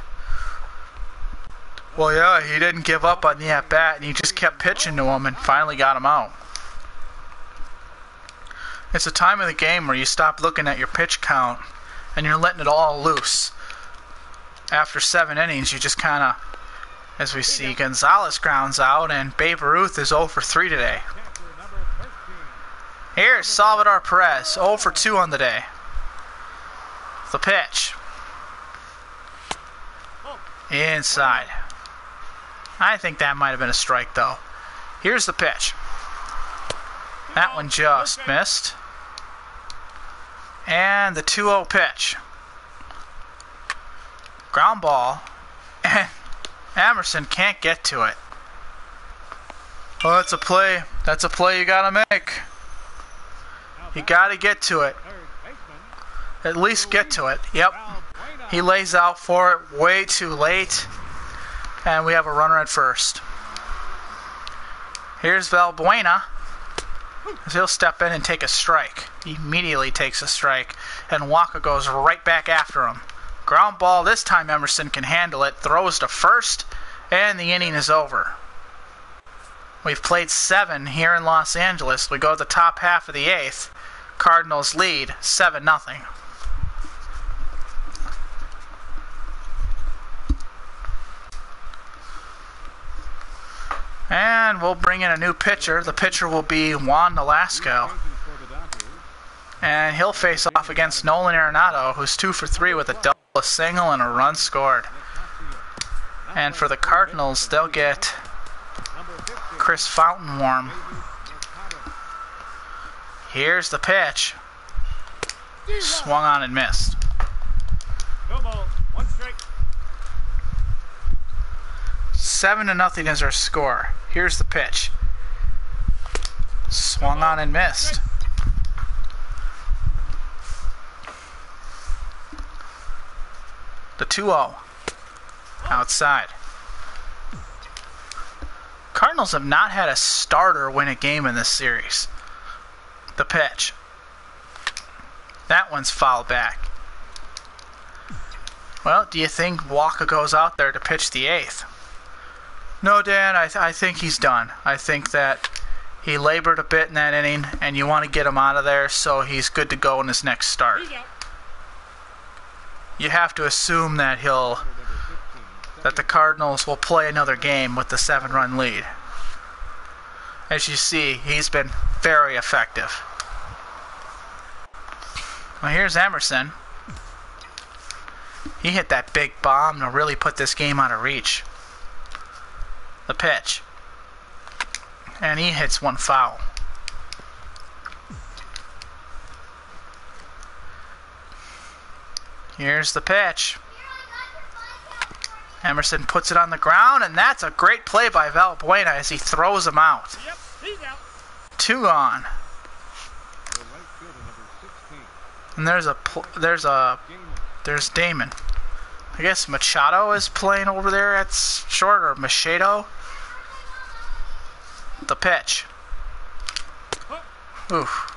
Well, yeah, he didn't give up on the at bat, and he just kept pitching to him and finally got him out. It's a time of the game where you stop looking at your pitch count and you're letting it all loose. After seven innings, you just kind of, as we see, Gonzalez grounds out, and Babe Ruth is 0 for 3 today. Here's Salvador Perez, 0 for 2 on the day. The pitch. Inside. I think that might have been a strike, though. Here's the pitch. That one just missed. And the 2 0 pitch. Ground ball. And Emerson can't get to it. Well, that's a play. That's a play you gotta make. You gotta get to it. At least get to it. Yep. He lays out for it way too late. And we have a runner at first. Here's Valbuena. He'll step in and take a strike. He immediately takes a strike. And Wacha goes right back after him. Ground ball. This time Emerson can handle it. Throws to first. And the inning is over. We've played seven here in Los Angeles. We go to the top half of the eighth. Cardinals lead 7 0. And we'll bring in a new pitcher. The pitcher will be Juan Nolasco. And he'll face off against Nolan Arenado, who's two for three with a double, a single, and a run scored. And for the Cardinals, they'll get Chris Fountainwarm. Here's the pitch. Swung on and missed. No ball. One strike. Seven to nothing is our score. Here's the pitch. Swung on and missed. The 2 0. Outside. Cardinals have not had a starter win a game in this series. The pitch. That one's fouled back. Well, do you think Wacha goes out there to pitch the eighth? No, Dan, I, th- I think he's done. I think that he labored a bit in that inning, and you want to get him out of there so he's good to go in his next start. You have to assume that he'll that the Cardinals will play another game with the seven-run lead. As you see, he's been very effective. Well, here's Emerson. He hit that big bomb to really put this game out of reach. The pitch. And he hits one foul. Here's the pitch. Emerson puts it on the ground, and that's a great play by Valbuena as he throws him out. Yep. Out. Two gone. And there's a there's a there's Damon. I guess Machado is playing over there at short or Machado. The pitch. Oof.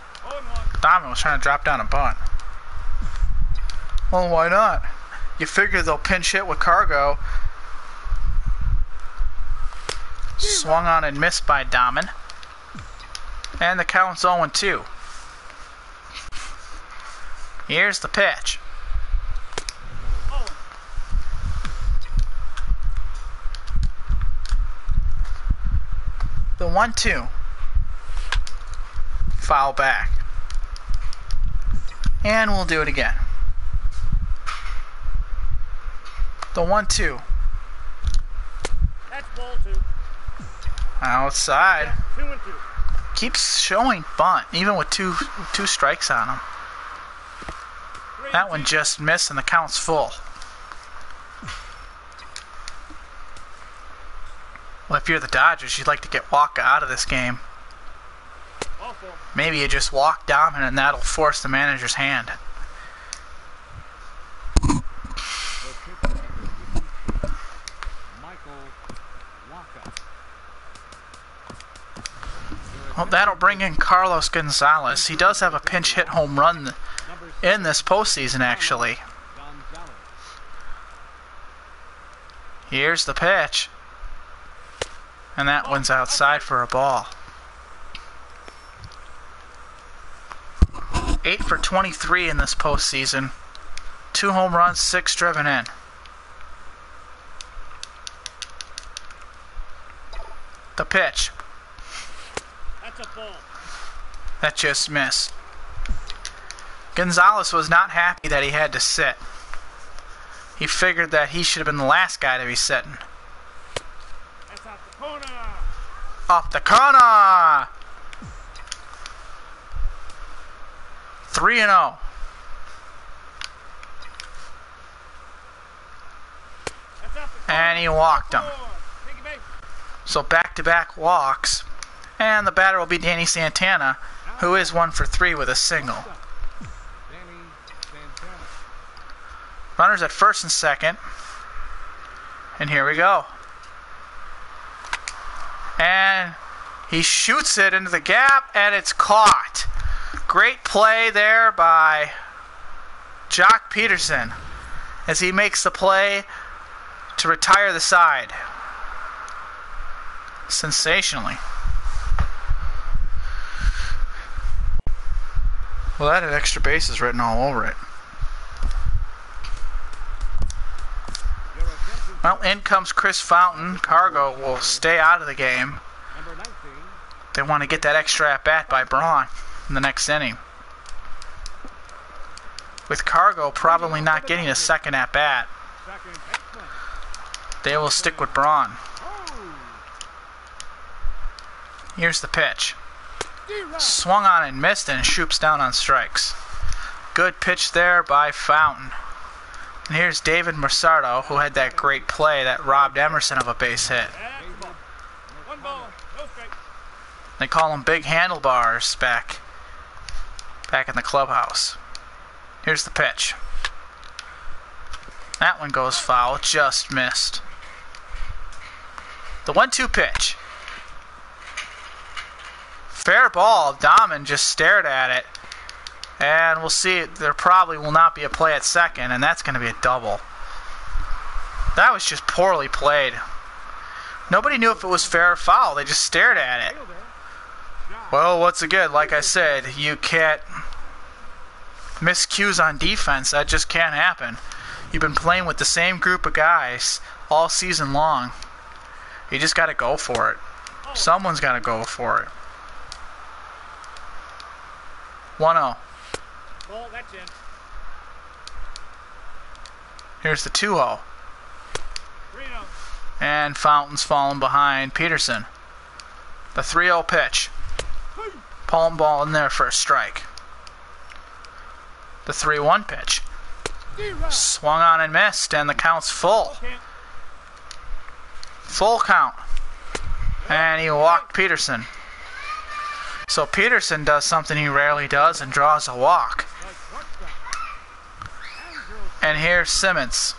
Diamond was trying to drop down a bunt. Well, why not? You figure they'll pinch hit with cargo. Swung on and missed by Diamond. And the count's 0 2. Here's the pitch. Oh, The 1 2. Foul back. And we'll do it again. The 1 2. that's ball two. Outside. Two and two. Keeps showing bunt, even with two two strikes on him. That one just missed and the count's full. If you're the Dodgers, you'd like to get Wacha out of this game. Maybe you just walk dominant and that'll force the manager's hand. Well, that'll bring in Carlos Gonzalez. He does have a pinch hit home run in this postseason, actually. Here's the pitch. And that one's outside for a ball. 8 for 23 in this postseason. Two home runs, six driven in. The pitch. That's a ball. That just missed. Gonzalez was not happy that he had to sit. He figured that he should have been the last guy to be sitting. Corner. Off the corner! 3 and oh. 0. That's out the corner. And he walked him. So back to back walks. And the batter will be Danny Santana, who is one for three with a single. Runners at first and second. And here we go. And he shoots it into the gap, and it's caught. Great play there by Joc Pederson as he makes the play to retire the side. Sensationally. Well, that had extra bases written all over it. Well, in comes Chris Fountain. Cargo will stay out of the game. Number 19. They want to get that extra at bat by Braun in the next inning. With Cargo probably not getting a second at bat, they will stick with Braun. Here's the pitch. Swung on and missed and shoots down on strikes. Good pitch there by Fountain. And here's David Marsardo, who had that great play that robbed Emerson of a base hit. That's the ball. One ball. No strike. They call them big handlebars back back in the clubhouse. Here's the pitch. That one goes foul, just missed. The one-two pitch. Fair ball. Dahman just stared at it. And we'll see. There probably will not be a play at second, and that's going to be a double. That was just poorly played. Nobody knew if it was fair or foul. They just stared at it. Well, once again, like I said, you can't miss cues on defense. That just can't happen. You've been playing with the same group of guys all season long. You just got to go for it. Someone's got to go for it. 1 0. Ball. That's in. Here's the 2 0. And Fountain's falling behind Pederson. The 3 0 pitch. Palm ball in there for a strike. The 3 1 pitch. Swung on and missed, and the count's full. Full count. And he walked Pederson. So Pederson does something he rarely does and draws a walk. And here's Simmons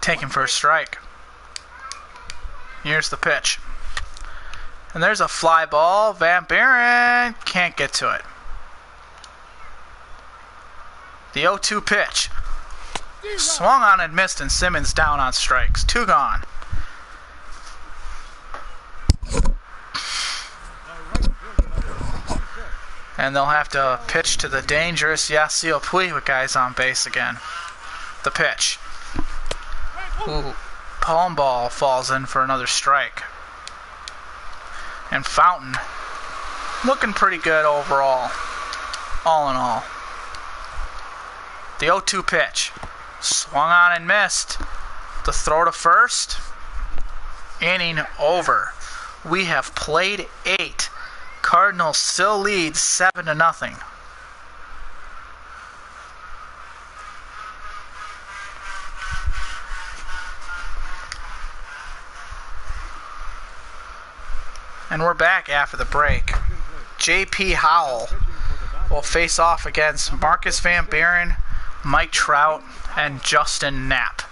taking for a strike. Here's the pitch. And there's a fly ball. Van Buren can't get to it. The 0 2 pitch. Swung on and missed, and Simmons down on strikes. Two gone. The right fielder, number 26. And they'll have to pitch to the dangerous Yasiel Puig with guys on base again. The pitch. Ooh, palm ball falls in for another strike. And Fountain looking pretty good overall. All in all. The 0 2 pitch. Swung on and missed. The throw to first. Inning over. We have played eight. Cardinals still lead seven to nothing. And we're back after the break. JP Howell will face off against Marcus Van Buren, Mike Trout, and Justin Knapp.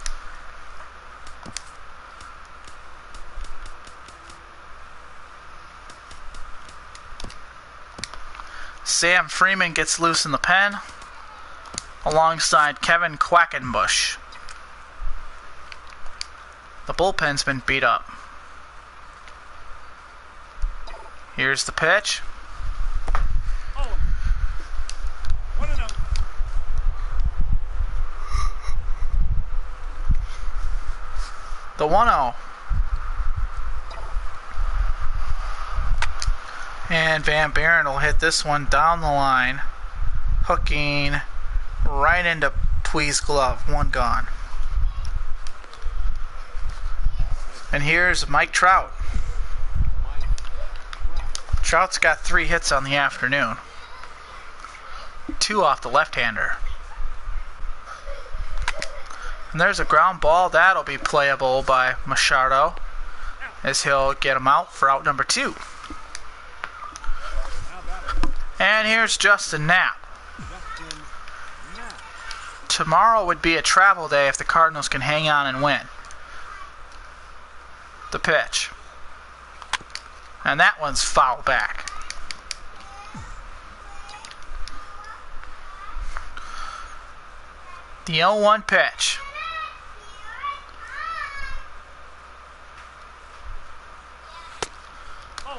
Sam Freeman gets loose in the pen alongside Kevin Quackenbush. The bullpen's been beat up. Here's the pitch. Oh. The 1 0. And Van Buren will hit this one down the line, hooking right into Twee's glove. One gone. And here's Mike Trout. Trout's got three hits on the afternoon. Two off the left-hander. And there's a ground ball. That'll be playable by Machado as he'll get him out for out number two. And here's. Justin Knapp. Tomorrow would be a travel day if the Cardinals can hang on and win. The pitch. And that one's foul back. The 0 1 pitch.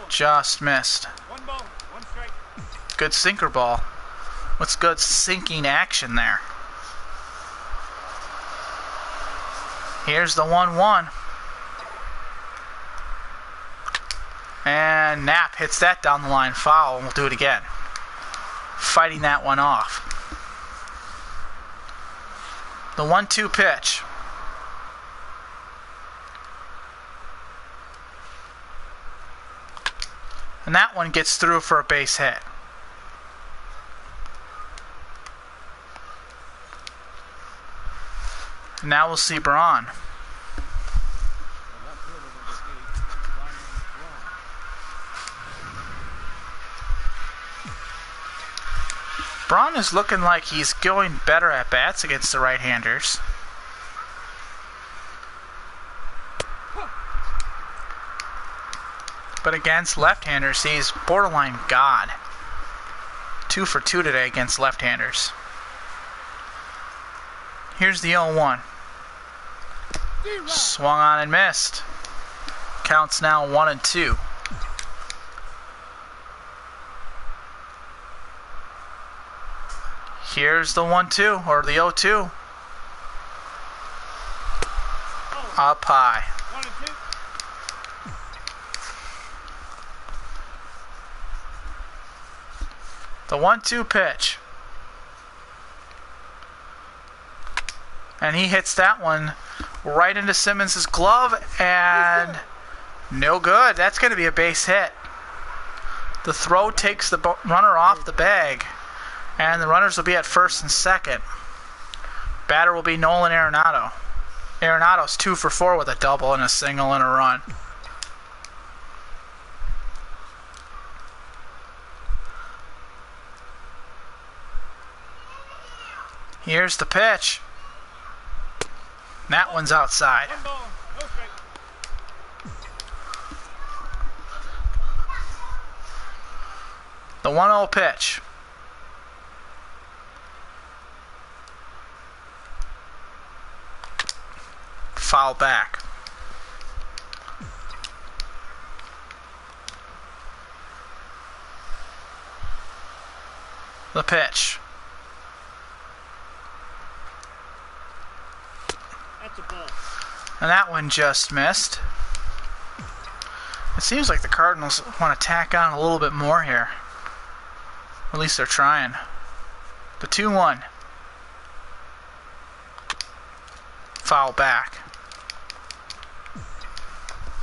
Just missed. Good sinker ball. What's good sinking action there? Here's the 1 1. And Knapp hits that down the line foul, and we'll do it again. Fighting that one off. The 1 2 pitch. And that one gets through for a base hit. Now we'll see Braun. Braun. Is looking like he's going better at bats against the right-handers. But against left-handers, he's borderline god. Two for two today against left-handers. Here's the 0-1. Swung on and missed. Counts now one and two. Here's the 1 2 or the 0 2. Up high. The 1 2 pitch. And he hits that one right into Simmons' glove and no good. That's going to be a base hit. The throw takes the runner off the bag, and the runners will be at first and second. Batter will be Nolan Arenado. Arenado's two for four with a double and a single and a run. Here's the pitch. That one's outside. One ball, no strike. The 1 0 pitch. Foul back. The pitch. That's a ball. And that one just missed. It seems like the Cardinals want to tack on a little bit more here. At least they're trying. The 2 1. Foul back.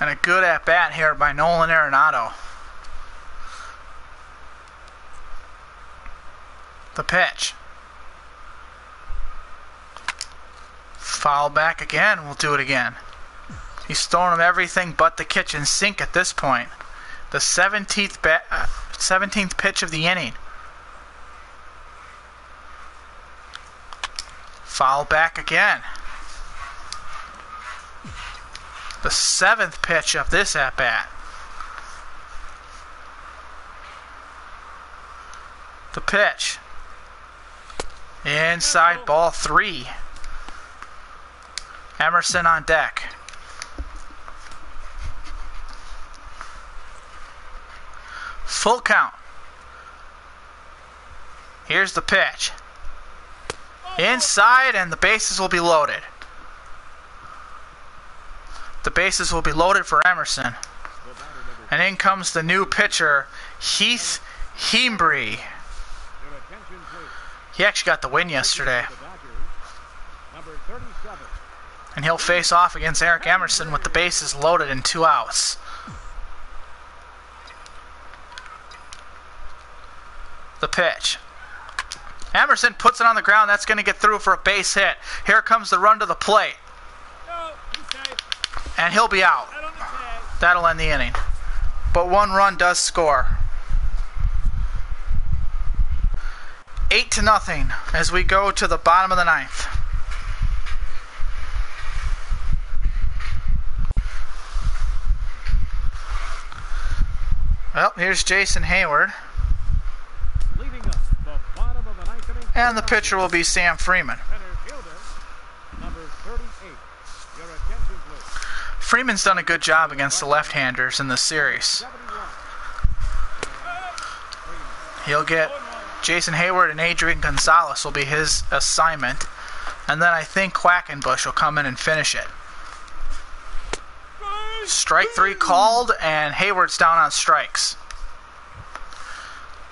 And a good at bat here by Nolan Arenado. The pitch. Foul back again. We'll do it again. He's throwing him everything but the kitchen sink at this point. The 17th, ba- uh, 17th pitch of the inning. Foul back again. The seventh pitch of this at bat. The pitch. Inside ball three. Emerson on deck. Full count. Here's the pitch. Inside, and the bases will be loaded. The bases will be loaded for Emerson. And in comes the new pitcher, Heath please. He actually got the win yesterday. The Dodgers, number 37. And he'll face off against Eric Emerson with the bases loaded and two outs. The pitch. Emerson puts it on the ground. That's going to get through for a base hit. Here comes the run to the plate. And he'll be out. That'll end the inning. But one run does score. Eight to nothing as we go to the bottom of the ninth. Well, here's Jason Heyward, and the pitcher will be Sam Freeman. Center fielder, number 38. Your attention, please. Freeman's done a good job against the left-handers in this series. He'll get Jason Heyward and Adrian Gonzalez will be his assignment. And then I think Quackenbush will come in and finish it. Strike three called, and Heyward's down on strikes.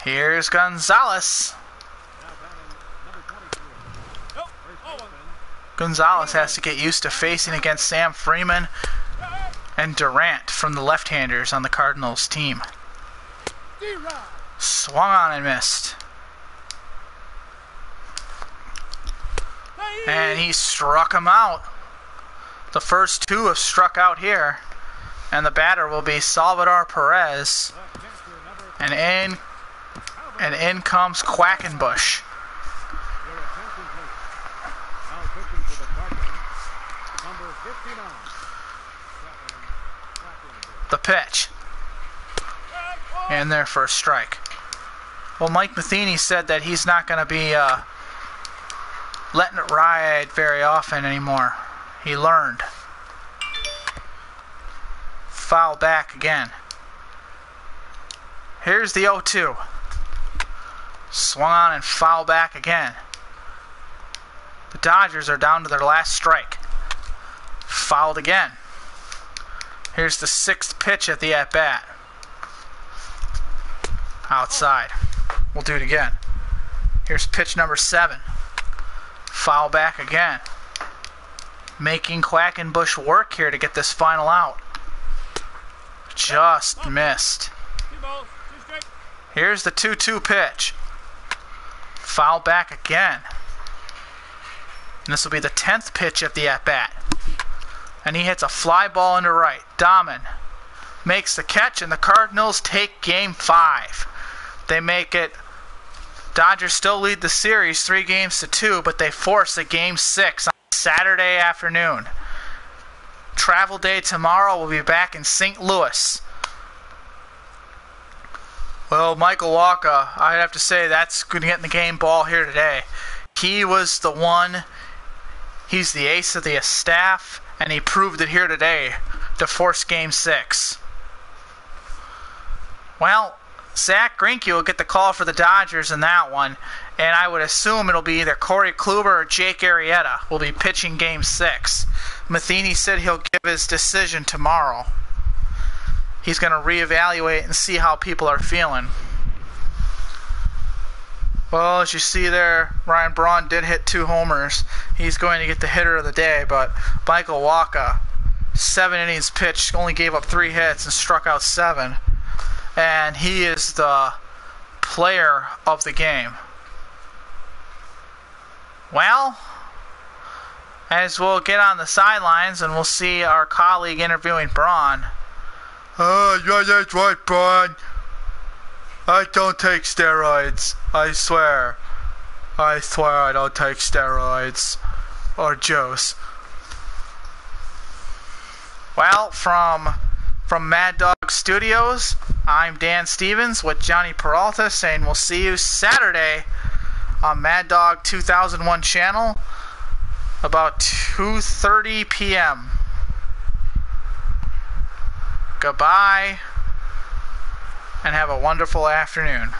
Here's Gonzalez. Now batting number 23. One. Gonzalez has to get used to facing against Sam Freeman and Durant from the left-handers on the Cardinals team. Swung on and missed. And he struck him out. The first two have struck out here. And the batter will be Salvador Perez. And in and in comes Quackenbush. Your attention, please. Now pitching for the Cardinals, number 59. Quackenbush. The pitch. And their first strike. Well, Mike Matheny said that he's not going to be uh, letting it ride very often anymore. He learned. Foul back again. Here's the 0 2. Swung on and foul back again. The Dodgers are down to their last strike. Fouled again. Here's the sixth pitch at the at bat. Outside. We'll do it again. Here's pitch number seven. Foul back again. Making Quackenbush work here to get this final out. Just missed. Here's the 2 2 pitch. Foul back again. And this will be the 10th pitch at the at bat. And he hits a fly ball into right. Dahmen makes the catch, and the Cardinals take game five. They make it. Dodgers still lead the series three games to two, but they force a game six on Saturday afternoon. Travel day tomorrow. We'll be back in St. Louis. Well, Michael Wacha, I'd have to say that's going to get in the game ball here today. He was the one, he's the ace of the staff, and he proved it here today to force game six. Well, Zach Greinke will get the call for the Dodgers in that one, and I would assume it'll be either Corey Kluber or Jake Arrieta will be pitching game six. Matheny said he'll give his decision tomorrow he's going to reevaluate and see how people are feeling. Well, as you see there, Ryan Braun did hit two homers. He's going to get the hitter of the day, but Michael Wacha, seven innings pitched, only gave up three hits and struck out seven. And he is the player of the game. Well, as we'll get on the sidelines and we'll see our colleague interviewing Braun. Oh, yeah, that's right, Brian. I don't take steroids. I swear. I swear I don't take steroids. Or juice. Well, from from Mad Dog Studios, I'm Dan Stevens with Johnny Peralta saying we'll see you Saturday on Mad Dog 2001 channel about 2:30 p.m. Goodbye and have a wonderful afternoon.